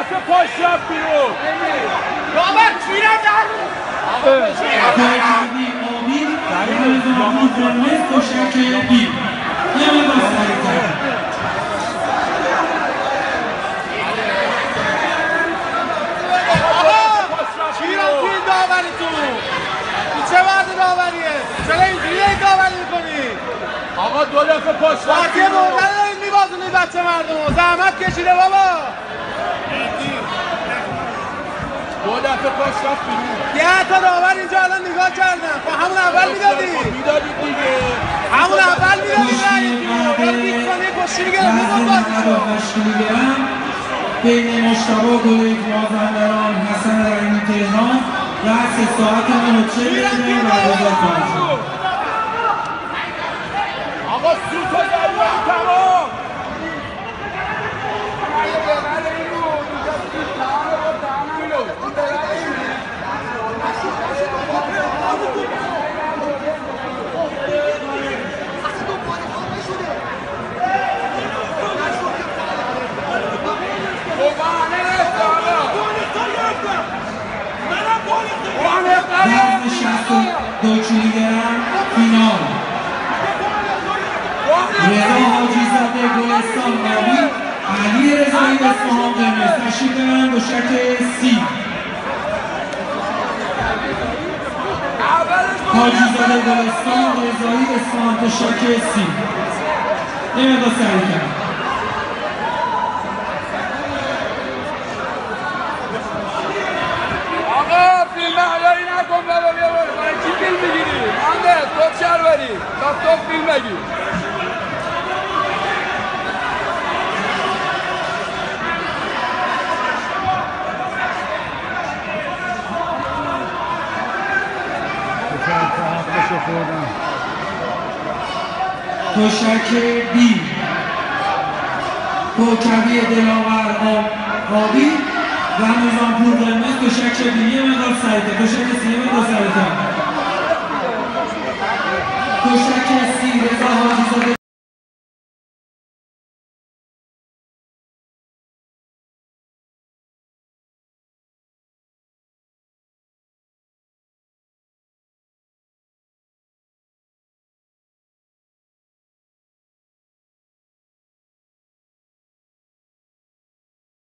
دفعه پاش رفت بیرون دابر چیره در گردگی آبی در زمان زنده کشک بیر نمی بستری کرد چه وضع داوریه؟ چرا اینجوری داوری می‌کنی؟ آقا دو دفعه پشت وقتی دو دارید میبازونید بچه مردم زحمت کشیده بابا دو دفعه پشت رفت بیرون. ده تا داور اینجا الان نگاه کردن خب همون اول می‌دادی. می‌دادید دیگه. همون اول می‌دادی. یا 20 ثانیه کشتی گرفتی بود بازیشو 98 کیلو گرم بین مشتبه گلیک مازندران حسن رحیمی تهران. سه ساعت و 40 دقیقه برگزار خواهد فینال. رضا حاجی زاده گلستان آبی علی رضایی اصفهان قرمز. تشریف ببرن با شک سی. حاجی گلستان رضایی اصفهان با شک سی. یه مقدار آقا تو شهر بری تا تو فیلم بگیر. تشک بی. کوکبی دلاور آب- آبی رمضان پور قرمز تشک بی. یه مقدار سریعتر. تشک سی یه مقدار سریعتر. کشک کسی رضا حاجی